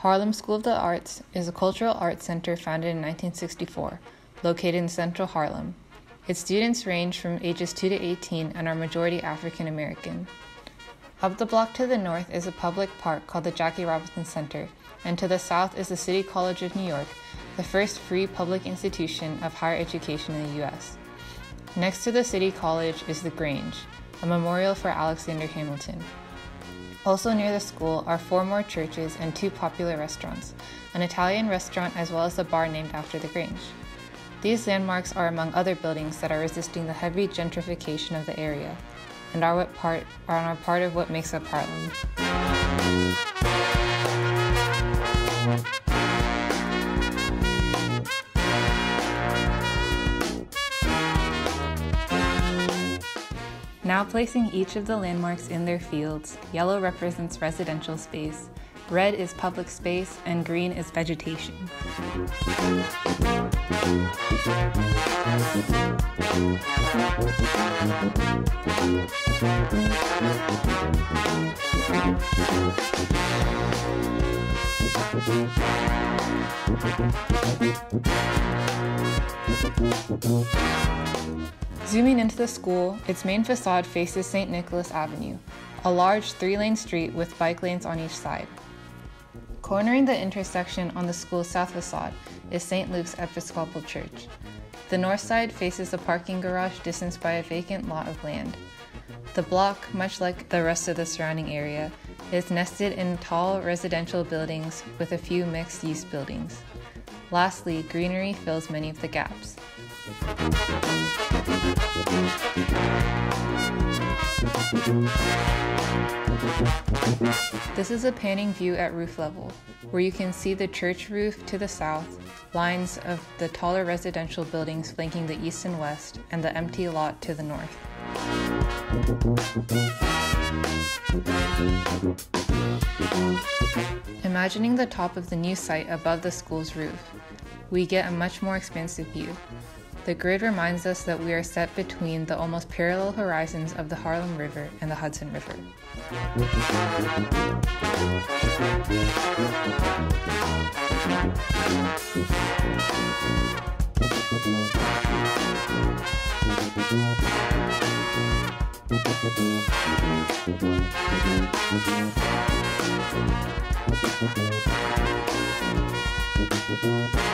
Harlem School of the Arts is a cultural arts center founded in 1964, located in central Harlem. Its students range from ages 2 to 18 and are majority African American. Up the block to the north is a public park called the Jackie Robinson Center, and to the south is the City College of New York, the first free public institution of higher education in the U.S. Next to the City College is the Grange, a memorial for Alexander Hamilton. Also near the school are four more churches and two popular restaurants, an Italian restaurant as well as a bar named after the Grange. These landmarks are among other buildings that are resisting the heavy gentrification of the area and are what part are part of what makes up Harlem. Now placing each of the landmarks in their fields, yellow represents residential space, red is public space, and green is vegetation. Zooming into the school, its main facade faces St. Nicholas Avenue, a large three lane street with bike lanes on each side. Cornering the intersection on the school's south facade is St. Luke's Episcopal Church. The north side faces a parking garage distanced by a vacant lot of land. The block, much like the rest of the surrounding area, is nested in tall residential buildings with a few mixed use buildings. Lastly, greenery fills many of the gaps. This is a panning view at roof level, where you can see the church roof to the south, lines of the taller residential buildings flanking the east and west, and the empty lot to the north. Imagining the top of the new site above the school's roof, we get a much more expansive view. The grid reminds us that we are set between the almost parallel horizons of the Harlem River and the Hudson River. Thank you.